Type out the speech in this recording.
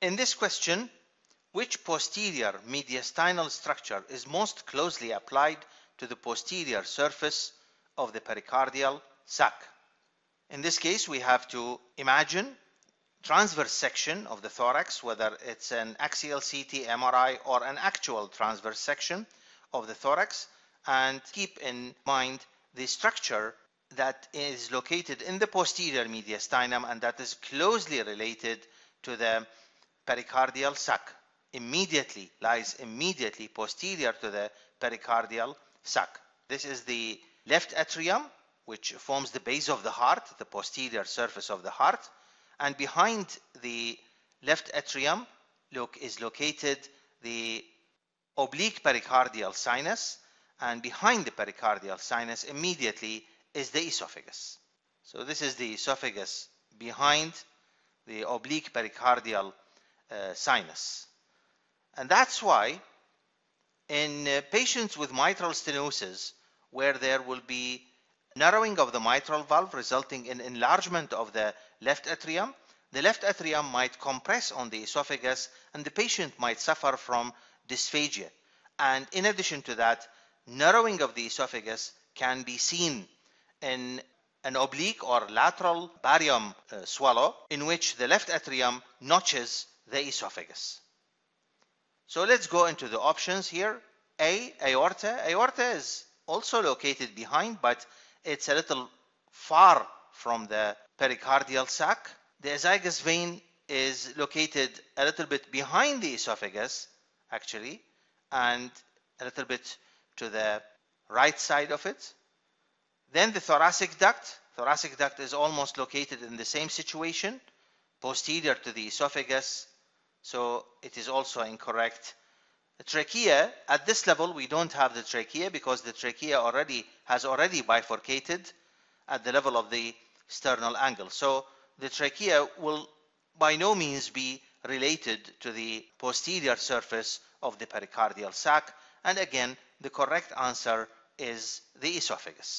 In this question, which posterior mediastinal structure is most closely applied to the posterior surface of the pericardial sac? In this case, we have to imagine transverse section of the thorax, whether it's an axial CT, MRI, or an actual transverse section of the thorax, and keep in mind the structure that is located in the posterior mediastinum and that is closely related to the pericardial sac. Immediately lies immediately posterior to the pericardial sac. This is the left atrium, which forms the base of the heart, the posterior surface of the heart. And behind the left atrium look, is located the oblique pericardial sinus. And behind the pericardial sinus immediately is the esophagus. So this is the esophagus behind the oblique pericardial uh, sinus. And that's why in uh, patients with mitral stenosis, where there will be narrowing of the mitral valve resulting in enlargement of the left atrium, the left atrium might compress on the esophagus and the patient might suffer from dysphagia. And in addition to that, narrowing of the esophagus can be seen in an oblique or lateral barium uh, swallow in which the left atrium notches the esophagus. So let's go into the options here. A, aorta. Aorta is also located behind, but it's a little far from the pericardial sac. The azygous vein is located a little bit behind the esophagus, actually, and a little bit to the right side of it. Then the thoracic duct. Thoracic duct is almost located in the same situation, posterior to the esophagus. So it is also incorrect. The trachea, at this level, we don't have the trachea because the trachea already has already bifurcated at the level of the sternal angle. So the trachea will by no means be related to the posterior surface of the pericardial sac. And again, the correct answer is the esophagus.